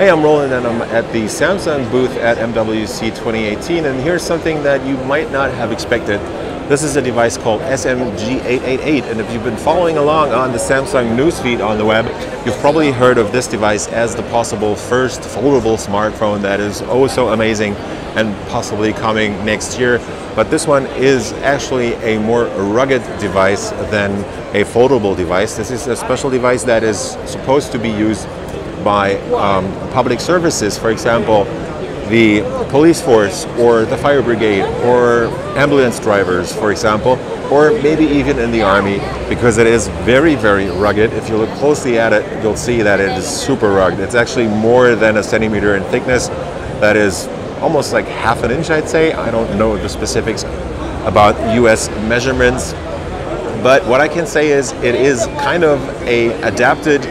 Hey, I'm Roland and I'm at the Samsung booth at MWC 2018 and here's something that you might not have expected. This is a device called SMG888 and if you've been following along on the Samsung newsfeed on the web, you've probably heard of this device as the possible first foldable smartphone that is oh so amazing and possibly coming next year. But this one is actually a more rugged device than a foldable device. This is a special device that is supposed to be used by um, public services, for example, the police force or the fire brigade or ambulance drivers, for example, or maybe even in the army because it is very, very rugged. If you look closely at it, you'll see that it is super rugged. It's actually more than a centimeter in thickness. That is almost like half an inch, I'd say. I don't know the specifics about US measurements, but what I can say is it is kind of a adapted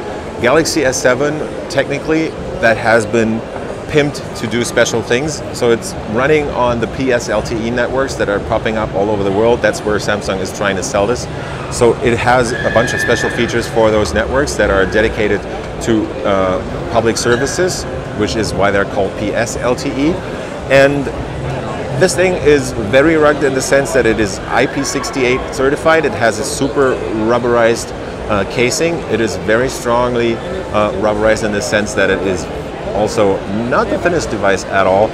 Galaxy S7 technically that has been pimped to do special things. So it's running on the PS LTE networks that are popping up all over the world. That's where Samsung is trying to sell this. So it has a bunch of special features for those networks that are dedicated to uh, public services, which is why they're called PS LTE. And this thing is very rugged in the sense that it is IP68 certified. It has a super rubberized uh, casing. It is very strongly uh, rubberized in the sense that it is also not the thinnest device at all.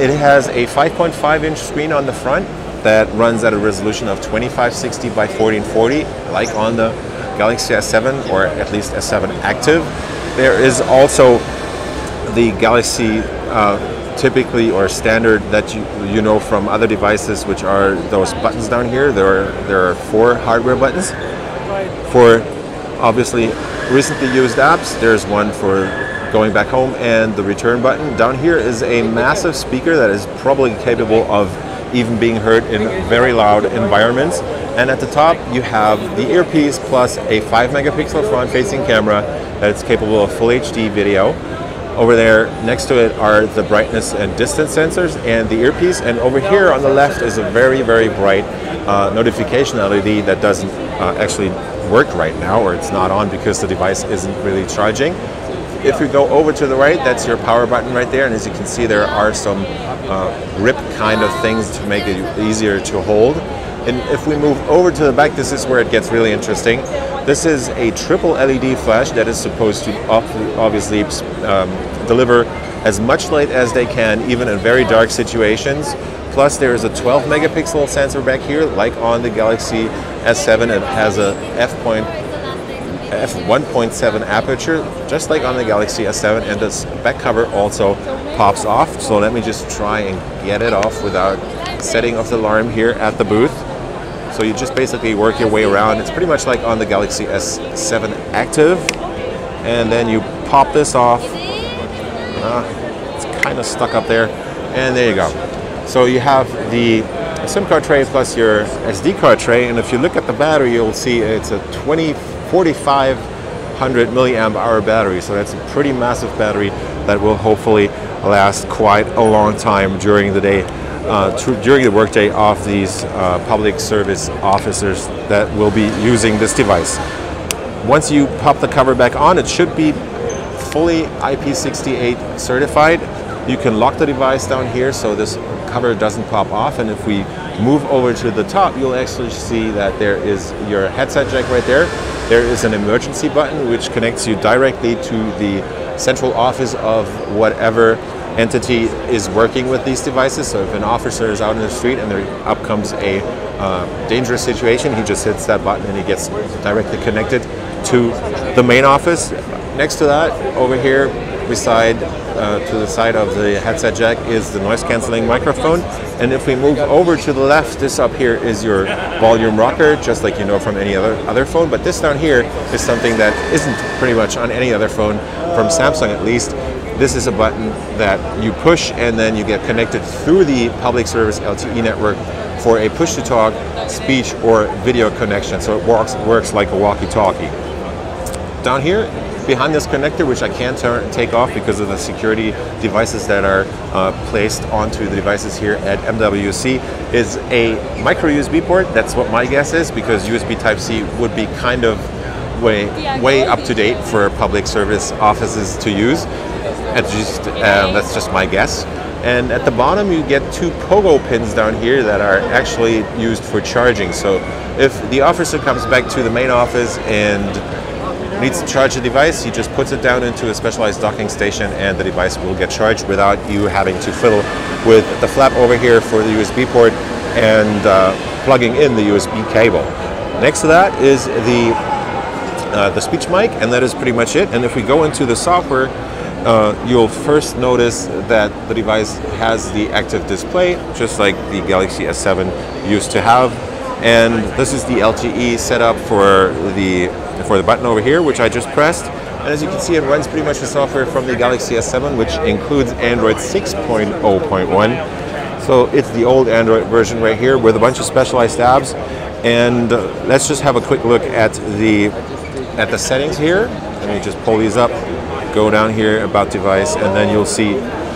It has a 5.5 inch screen on the front that runs at a resolution of 2560 by 1440, like on the Galaxy S7 or at least S7 Active. There is also the Galaxy uh, typically or standard that you you know from other devices, which are those buttons down here. There are there are four hardware buttons for obviously recently used apps. There's one for going back home and the return button. Down here is a massive speaker that is probably capable of even being heard in very loud environments. And at the top you have the earpiece plus a 5 megapixel front facing camera that is capable of full HD video. Over there next to it are the brightness and distance sensors and the earpiece and over here on the left is a very very bright uh, notification LED that doesn't uh, actually work right now or it's not on because the device isn't really charging. If we go over to the right, that's your power button right there. And as you can see, there are some uh, grip kind of things to make it easier to hold. And if we move over to the back, this is where it gets really interesting. This is a triple LED flash that is supposed to obviously um, deliver as much light as they can, even in very dark situations. Plus, there is a 12 megapixel sensor back here, like on the Galaxy S7. It has a f point f1.7 aperture, just like on the Galaxy S7, and this back cover also pops off. So let me just try and get it off without setting off the alarm here at the booth. So you just basically work your way around. It's pretty much like on the Galaxy S7 Active. And then you pop this off. Uh, it's kind of stuck up there. And there you go. So you have the SIM card tray plus your SD card tray. And if you look at the battery, you'll see it's a 20 4,500 milliamp hour battery. So that's a pretty massive battery that will hopefully last quite a long time during the day, uh, during the workday of these uh, public service officers that will be using this device. Once you pop the cover back on, it should be fully IP68 certified. You can lock the device down here so this cover doesn't pop off and if we move over to the top you'll actually see that there is your headset jack right there there is an emergency button which connects you directly to the central office of whatever entity is working with these devices. So if an officer is out in the street and there up comes a uh, dangerous situation, he just hits that button and he gets directly connected to the main office. Next to that, over here, beside uh, to the side of the headset jack is the noise cancelling microphone. And if we move over to the left, this up here is your volume rocker, just like you know from any other, other phone. But this down here is something that isn't pretty much on any other phone, from Samsung at least. This is a button that you push and then you get connected through the public service LTE network for a push to talk, speech, or video connection. So it works, works like a walkie talkie. Down here behind this connector, which I can't take off because of the security devices that are uh, placed onto the devices here at MWC, is a micro USB port. That's what my guess is because USB Type-C would be kind of way, way up to date for public service offices to use. At least um, that's just my guess. And at the bottom, you get two pogo pins down here that are actually used for charging. So if the officer comes back to the main office and needs to charge the device, he just puts it down into a specialized docking station and the device will get charged without you having to fiddle with the flap over here for the USB port and uh, plugging in the USB cable. Next to that is the uh, the speech mic, and that is pretty much it. And if we go into the software, uh, you'll first notice that the device has the active display, just like the Galaxy S7 used to have. And this is the LTE setup for the for the button over here, which I just pressed. And as you can see, it runs pretty much the software from the Galaxy S7, which includes Android 6.0.1. So it's the old Android version right here with a bunch of specialized apps. And uh, let's just have a quick look at the at the settings here. Let me just pull these up, go down here about device, and then you'll see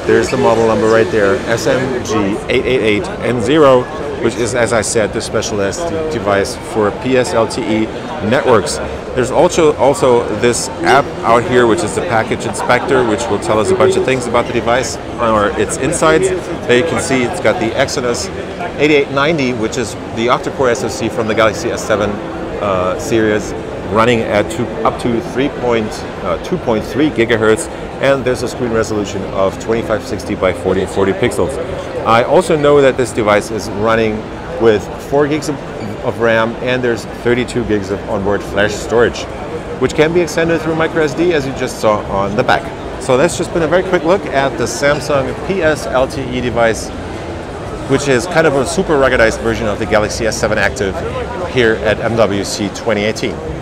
there's the model number right there, SMG888N0, which is, as I said, the specialist device for PSLTE networks. There's also also this app out here, which is the package inspector, which will tell us a bunch of things about the device or its insides. There you can see it's got the Exynos 8890, which is the octa-core SoC from the Galaxy S7 uh, series running at two, up to 3.2.3 uh, gigahertz and there's a screen resolution of 2560 by 4040 pixels. I also know that this device is running with 4 gigs of, of RAM and there's 32 gigs of onboard flash storage, which can be extended through microSD as you just saw on the back. So that's just been a very quick look at the Samsung PS LTE device which is kind of a super ruggedized version of the Galaxy S7 Active here at MWC 2018.